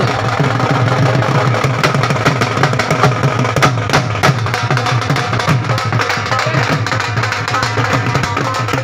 Listen.